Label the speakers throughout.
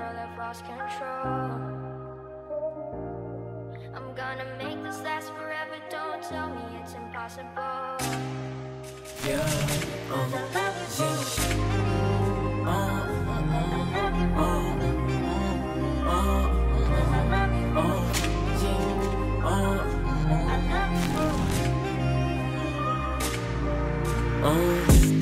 Speaker 1: girl I've lost control. I'm gonna make this last forever. Don't tell me it's impossible.
Speaker 2: Yeah, uh, yeah. Uh, uh, uh, uh,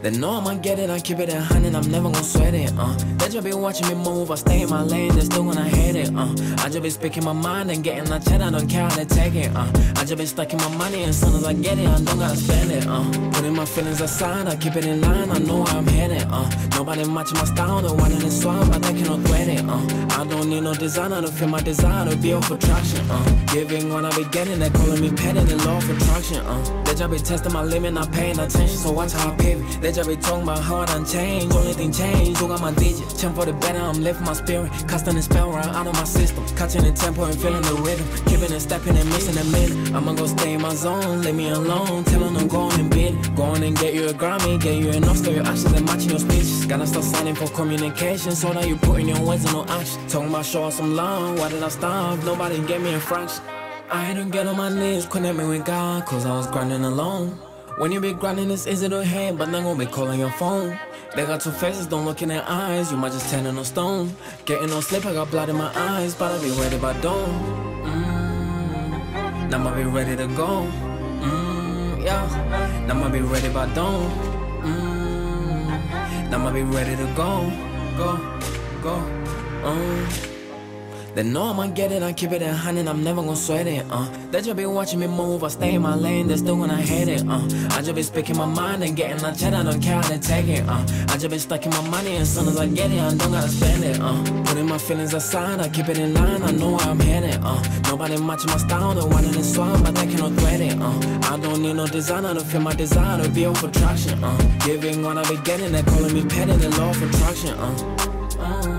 Speaker 2: They know I'ma get it, I keep it at hundred, I'm never gon' sweat it, uh. They just be watching me move, I stay in my lane, they still gonna hate it, uh. I just be speaking my mind and getting that cheddar, I don't care how they take it, uh. I just be stacking my money and soon as I get it, I don't gotta spend it, uh. Putting my feelings aside, I keep it in line, I know where I'm headed, uh. Nobody matching my style, the one in the swamp, but they cannot regret it, uh. I don't need no designer to feel my desire to be of attraction, uh. Giving what I be getting, they calling me petty, the law of attraction, uh. They just be testing my limit, not paying attention, so watch how I pivot They just be talking about how I done changed, only thing changed, you got my digits? Change for the better, I'm lifting my spirit. Casting the spell right out of my system. Catching the tempo and feeling the rhythm. Keeping it stepping and missing a minute I'ma go stay in my zone, leave me alone. Telling them go on and bid. Go on and get you a Grammy, get you an Oscar. Your actions and matching your speeches. Gotta start signing for communication So that you putting your words in no action. Talking about show some love, why did I stop? Nobody gave me a fraction. I don't get on my knees, connect me with God Cause I was grinding alone when you be grinding, it's easy to hate, but they gon' be calling your phone. They got two faces, don't look in their eyes. You might just turn on stone. Getting no sleep, I got blood in my eyes, but I be ready by dawn. Mm, now I be ready to go. Mm, yeah, now I be ready by dawn. Mm, now I be ready to go, go, go. Um. They know I'ma get it, I keep it in hand and I'm never gon' sweat it, uh. They just be watching me move, I stay in my lane, they still gonna hate it, uh. I just be speaking my mind and getting that cheddar, I don't care how they take it, uh. I just be stacking my money and soon as I get it, I don't gotta spend it, uh. Putting my feelings aside, I keep it in line, I know I'm headed, uh. Nobody matching my style, the one in the swamp, but they cannot regret it, uh. I don't need no designer to feel my desire to be of attraction, uh. Giving what I be getting, they calling me petty, the law of attraction, uh, uh